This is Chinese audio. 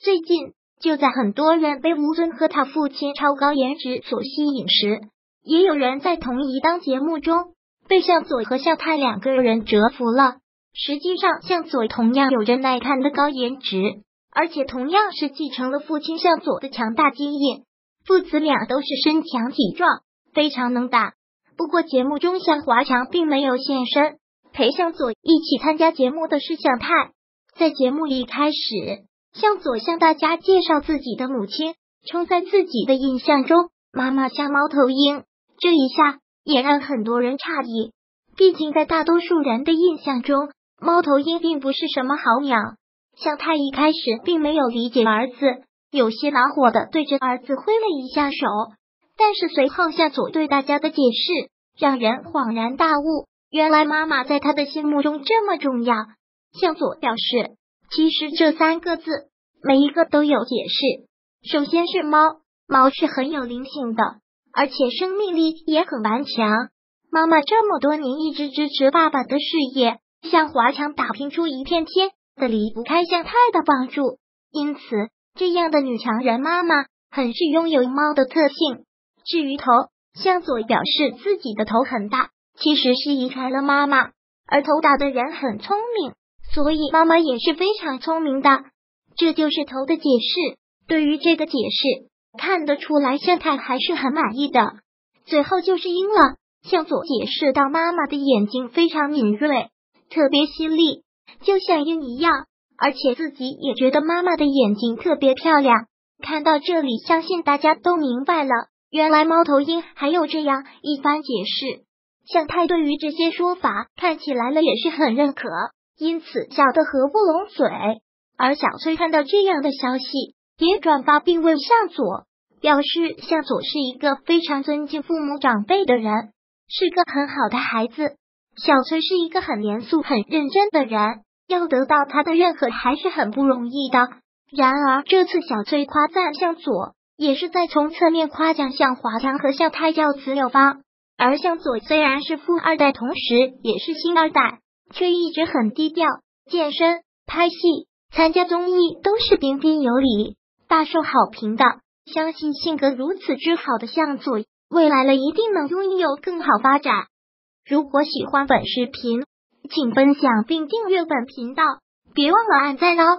最近，就在很多人被吴尊和他父亲超高颜值所吸引时，也有人在同一档节目中被向佐和向太两个人折服了。实际上，向佐同样有着耐看的高颜值，而且同样是继承了父亲向佐的强大基因，父子俩都是身强体壮，非常能打。不过，节目中向华强并没有现身，陪向佐一起参加节目的是向太。在节目一开始，向佐向大家介绍自己的母亲，称在自己的印象中，妈妈像猫头鹰。这一下也让很多人诧异，毕竟在大多数人的印象中，猫头鹰并不是什么好鸟。向太一开始并没有理解儿子，有些恼火的对着儿子挥了一下手。但是随后向佐对大家的解释，让人恍然大悟，原来妈妈在他的心目中这么重要。向佐表示，其实这三个字每一个都有解释。首先是猫，猫是很有灵性的，而且生命力也很顽强。妈妈这么多年一直支持爸爸的事业，向华强打拼出一片天的离不开向太的帮助。因此，这样的女强人妈妈很是拥有猫的特性。至于头，向佐表示自己的头很大，其实是遗传了妈妈。而头大的人很聪明，所以妈妈也是非常聪明的。这就是头的解释。对于这个解释，看得出来向太还是很满意的。最后就是鹰了，向左解释到妈妈的眼睛非常敏锐，特别犀利，就像鹰一样，而且自己也觉得妈妈的眼睛特别漂亮。看到这里，相信大家都明白了。原来猫头鹰还有这样一番解释，向太对于这些说法看起来了也是很认可，因此笑得合不拢嘴。而小崔看到这样的消息，也转发并问向佐，表示向佐是一个非常尊敬父母长辈的人，是个很好的孩子。小崔是一个很严肃、很认真的人，要得到他的认可还是很不容易的。然而这次小崔夸赞向佐。也是在从侧面夸奖向华强和向太教子有方，而向佐虽然是富二代，同时也是星二代，却一直很低调，健身、拍戏、参加综艺都是彬彬有礼，大受好评的。相信性格如此之好的向佐，未来了一定能拥有更好发展。如果喜欢本视频，请分享并订阅本频道，别忘了按赞哦。